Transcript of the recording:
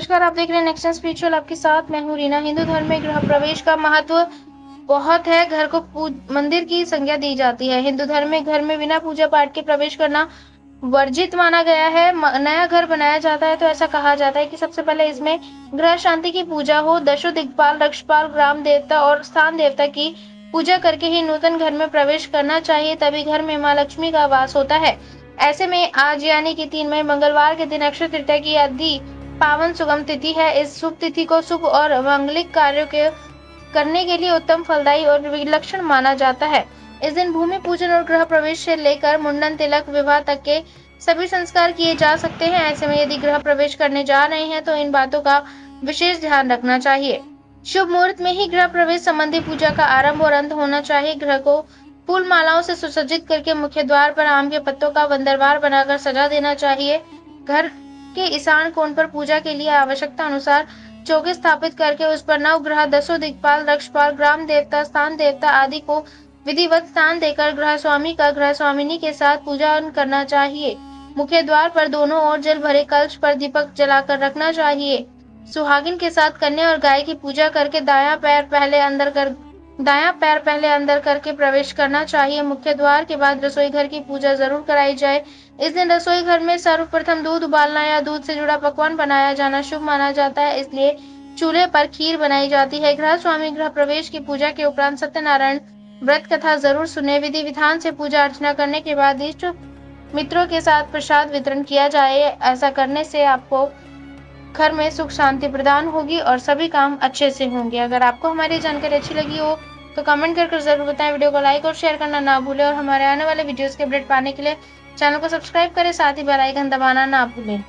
नमस्कार, आप देख रहे हैं नेक्स्ट स्पिरिचुअल आपके साथ मैं हूँ रीना। हिंदू धर्म में गृह प्रवेश का महत्व बहुत है। घर को मंदिर की संज्ञा दी जाती है। हिंदू धर्म में घर में बिना पूजा पाठ के प्रवेश करना वर्जित माना गया है। नया घर बनाया जाता है तो ऐसा कहा जाता है कि सबसे पहले इसमें ग्रह शांति की पूजा हो। दशो, दिग्पाल, रक्षपाल, ग्राम देवता और स्थान देवता की पूजा करके ही नूतन घर में प्रवेश करना चाहिए, तभी घर में माँ लक्ष्मी का वास होता है। ऐसे में आज यानी कि तीन मई, मंगलवार के दिन अक्षय तृतीया की आदि पावन सुगम तिथि है। इस शुभ तिथि को शुभ और मंगलिक कार्यों के करने के लिए उत्तम फलदायी और विलक्षण माना जाता है। इस दिन भूमि पूजन और गृह प्रवेश से लेकर मुंडन तिलक विवाह तक के सभी संस्कार किए जा सकते हैं। ऐसे में यदि ग्रह प्रवेश करने जा रहे हैं तो इन बातों का विशेष ध्यान रखना चाहिए। शुभ मुहूर्त में ही ग्रह प्रवेश संबंधी पूजा का आरंभ और अंत होना चाहिए। ग्रह को फूल मालाओं से सुसज्जित करके मुख्य द्वार पर आम के पत्तों का बंदरवार बनाकर सजा देना चाहिए। घर के ईशान कोण पर पूजा के लिए आवश्यकता अनुसार चौके स्थापित करके उस पर नव ग्रह, दसों दिग्पाल, रक्षपाल, ग्राम देवता, स्थान देवता आदि को विधिवत स्थान देकर ग्रह स्वामी का ग्रह स्वामिनी के साथ पूजा करना चाहिए। मुख्य द्वार पर दोनों ओर जल भरे कलश पर दीपक जलाकर रखना चाहिए। सुहागिन के साथ कन्या और गाय की पूजा करके दाया पैर पहले अंदर कर दाया पैर पहले अंदर करके प्रवेश करना चाहिए। मुख्य द्वार के बाद रसोई घर की पूजा ज़रूर कराई जाए। इस दिन रसोई घर में सर्वप्रथम दूध उबालना या दूध से जुड़ा पकवान बनाया जाना शुभ माना जाता है। इसलिए चूल्हे पर खीर बनाई जाती है। गृह स्वामी गृह प्रवेश की पूजा के उपरांत सत्यनारायण व्रत कथा ज़रूर सुने। विधि विधान से पूजा अर्चना करने के बाद इष्ट मित्रों के साथ प्रसाद वितरण किया जाए। ऐसा करने से आपको घर में सुख शांति प्रदान होगी और सभी काम अच्छे से होंगे। अगर आपको हमारी जानकारी अच्छी लगी हो तो कमेंट कर ज़रूर बताएँ। वीडियो को लाइक और शेयर करना ना भूलें और हमारे आने वाले वीडियोस के अपडेट पाने के लिए चैनल को सब्सक्राइब करें, साथ ही बेल आइकन दबाना ना भूलें।